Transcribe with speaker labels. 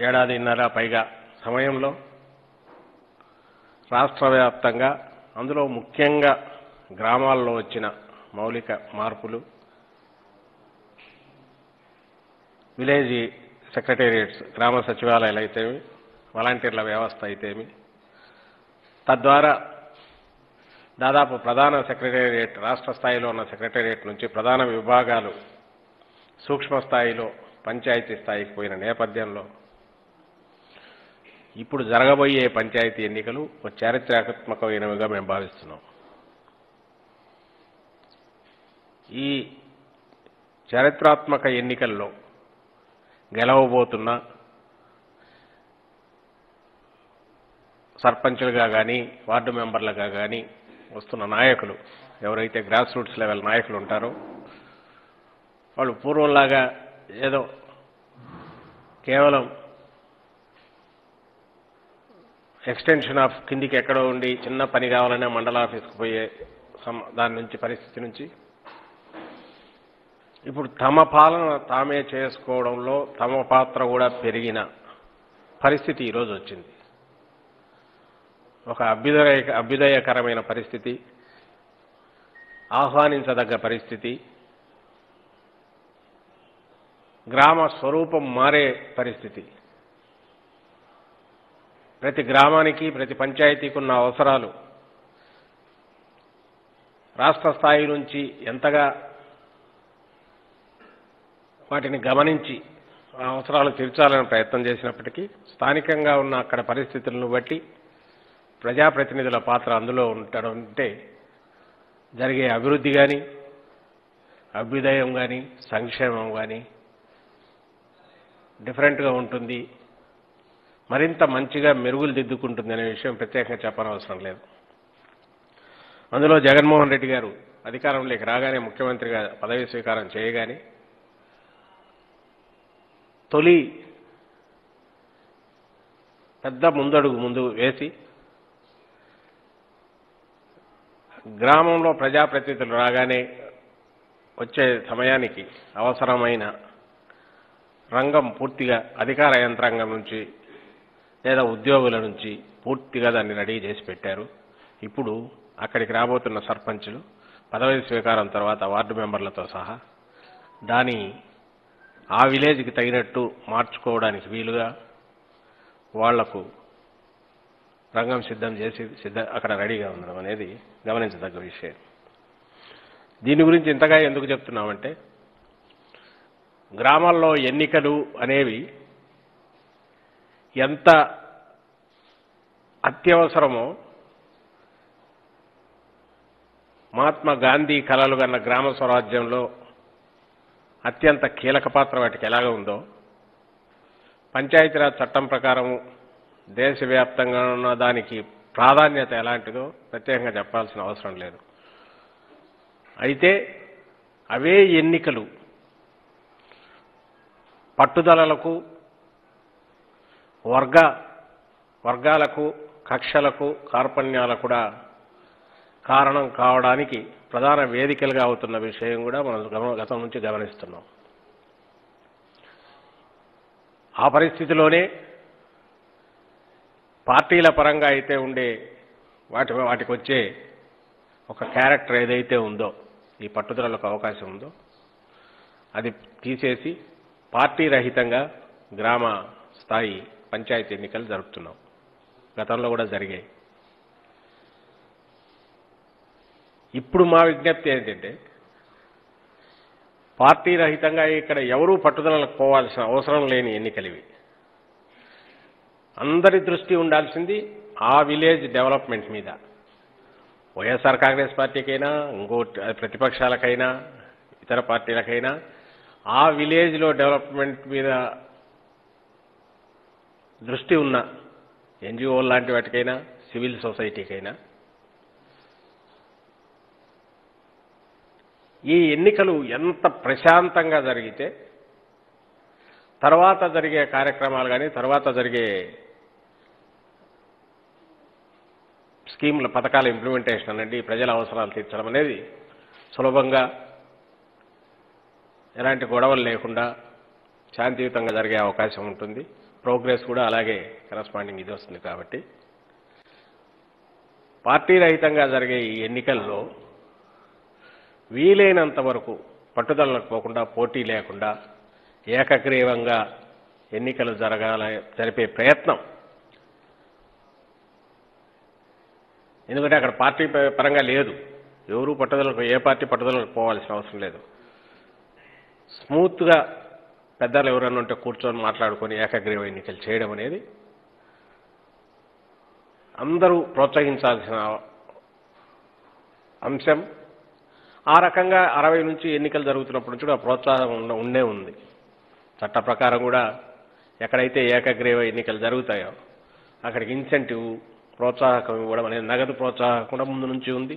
Speaker 1: ఏడాదిన్నర పైగా సమయంలో రాష్ట్ర వ్యాప్తంగా అందులో ముఖ్యంగా గ్రామాల్లో వచ్చిన మౌలిక మార్పులు విలేజ్ సెక్రటేరియట్స్ గ్రామ సచివాలయాలు అయితేమి వాలంటీర్ల వ్యవస్థ అయితేమి తద్వారా దాదాపు ప్రధాన సెక్రటేరియట్ రాష్ట్ర స్థాయిలో ఉన్న సెక్రటేరియట్ నుంచి ప్రధాన విభాగాలు సూక్ష్మ స్థాయిలో పంచాయతీ స్థాయికి పోయిన నేపథ్యంలో ఇప్పుడు జరగబోయే పంచాయతీ ఎన్నికలు ఒక చారిత్రాత్మకమైనవిగా మేము భావిస్తున్నాం. ఈ చారిత్రాత్మక ఎన్నికల్లో గెలవబోతున్న సర్పంచులుగా కానీ వార్డు మెంబర్లుగా కానీ వస్తున్న నాయకులు ఎవరైతే గ్రాస్ రూట్స్ లెవెల్ నాయకులు ఉంటారో వాళ్ళు పూర్వంలాగా ఏదో కేవలం ఎక్స్టెన్షన్ ఆఫ్ కిందికి ఎక్కడో ఉండి చిన్న పని కావాలనే మండల ఆఫీస్కి పోయే దాని నుంచి పరిస్థితి నుంచి. ఇప్పుడు తమ పాలన తామే చేసుకోవడంలో తమ పాత్ర కూడా పెరిగిన పరిస్థితి ఈరోజు వచ్చింది. ఒక అభ్యుదయ అభ్యుదయకరమైన పరిస్థితి ఆహ్వానించదగ్గ పరిస్థితి గ్రామ స్వరూపం మారే పరిస్థితి. ప్రతి గ్రామానికి ప్రతి పంచాయతీకి ఉన్న అవసరాలు రాష్ట్ర స్థాయి నుంచి ఎంతగా వాటిని గమనించి ఆ అవసరాలు తీర్చాలని ప్రయత్నం చేసినప్పటికీ స్థానికంగా ఉన్న అక్కడ పరిస్థితులను బట్టి ప్రజాప్రతినిధుల పాత్ర అందులో ఉండడం అంటే జరిగే అభివృద్ధి కానీ అభ్యుదయం కానీ సంక్షేమం కానీ డిఫరెంట్గా ఉంటుంది. మరింత మంచిగా మెరుగులు దిద్దుకుంటుంది అనే విషయం ప్రత్యేకంగా చెప్పనవసరం లేదు. అందులో జగన్మోహన్ రెడ్డి గారు అధికారంలోకి రాగానే ముఖ్యమంత్రిగా పదవి స్వీకారం చేయగానే తొలి పెద్ద ముందడుగు ముందు వేసి గ్రామంలో ప్రజాప్రతినిధులు రాగానే వచ్చే సమయానికి అవసరమైన రంగం పూర్తిగా అధికార యంత్రాంగం నుంచి లేదా ఉద్యోగుల నుంచి పూర్తిగా దాన్ని రెడీ చేసి పెట్టారు. ఇప్పుడు అక్కడికి రాబోతున్న సర్పంచులు పదవి స్వీకారం తర్వాత వార్డు మెంబర్లతో సహా దాని ఆ విలేజ్కి తగినట్టు మార్చుకోవడానికి వీలుగా వాళ్ళకు రంగం సిద్ధం చేసి సిద్ధ అక్కడ రెడీగా ఉండడం అనేది గమనించదగ్గ విషయం. దీని గురించి ఇంతగా ఎందుకు చెప్తున్నామంటే గ్రామాల్లో ఎన్నికలు అనేవి ఎంత అత్యవసరమో మహాత్మా గాంధీ కలలు గన్న గ్రామ స్వరాజ్యంలో అత్యంత కీలక పాత్ర వాటికి ఎలాగ ఉందో పంచాయతీరాజ్ చట్టం ప్రకారము దేశవ్యాప్తంగా ఉన్న దానికి ప్రాధాన్యత ఎలాంటిదో ప్రత్యేకంగా చెప్పాల్సిన అవసరం లేదు. అయితే అవే ఎన్నికలు పట్టుదలలకు వర్గ వర్గాలకు కక్షలకు కార్పణ్యాలకు కూడా కారణం కావడానికి ప్రధాన వేదికలుగా అవుతున్న విషయం కూడా మనం గమ- గతం నుంచి గమనిస్తున్నాం. ఆ పరిస్థితిలోనే పార్టీల పరంగా అయితే ఉండే వాటి వాటికి వచ్చే ఒక క్యారెక్టర్ ఏదైతే ఉందో ఈ పట్టుదలకు అవకాశం ఉందో అది తీసేసి పార్టీ రహితంగా గ్రామ స్థాయి పంచాయతీ ఎన్నికలు జరుపుతున్నాం. గతంలో కూడా జరిగాయి. ఇప్పుడు మా విజ్ఞప్తి ఏంటంటే పార్టీ రహితంగా ఇక్కడ ఎవరూ పట్టుదలకు పోవాల్సిన అవసరం లేని ఎన్నికలు ఇవి. అందరి దృష్టి ఉండాల్సింది ఆ విలేజ్ డెవలప్మెంట్ మీద. వైఎస్ఆర్ కాంగ్రెస్ పార్టీకైనా ఇంకో ప్రతిపక్షాలకైనా ఇతర పార్టీలకైనా ఆ విలేజ్లో డెవలప్మెంట్ మీద దృష్టి ఉన్న ఎన్జిఓ లాంటి వాటికైనా సివిల్ సొసైటీకైనా. ఈ ఎన్నికలు ఎంత ప్రశాంతంగా జరిగితే తర్వాత జరిగే కార్యక్రమాలు కానీ తర్వాత జరిగే స్కీముల పథకాల ఇంప్లిమెంటేషన్ అండి ప్రజల అవసరాలు తీర్చడం అనేది సులభంగా ఎలాంటి గొడవలు లేకుండా శాంతియుతంగా జరిగే అవకాశం ఉంటుంది. ప్రోగ్రెస్ కూడా అలాగే కరస్పాండింగ్ ఇది వస్తుంది కాబట్టి. పార్టీ రహితంగా జరిగే ఈ ఎన్నికల్లో వీలైనంత వరకు పట్టుదలకు పోకుండా పోటీ లేకుండా ఏకగ్రీవంగా ఎన్నికలు జరగాల జరిపే ప్రయత్నం. ఎందుకంటే అక్కడ పార్టీ ప- పరంగా లేదు. ఎవరు పట్టుదలకు ఏ పార్టీ పట్టుదలకు పోవాల్సిన అవసరం లేదు. స్మూత్గా పెద్దలు ఎవరన్నా ఉంటే కూర్చొని మాట్లాడుకొని ఏకగ్రీవ ఎన్నికలు చేయడం అనేది అందరూ ప్రోత్సహించాల్సిన అంశం. ఆ రకంగా అరవై నుంచి ఎన్నికలు జరుగుతున్నప్పటి నుంచి కూడా ప్రోత్సాహం ఉండే ఉంది. చట్ట ప్రకారం కూడా ఎక్కడైతే ఏకగ్రీవ ఎన్నికలు జరుగుతాయో అక్కడికి ఇన్సెంటివ్ ప్రోత్సాహకం ఇవ్వడం అనేది నగదు ప్రోత్సాహకం కూడా ముందు నుంచి ఉంది.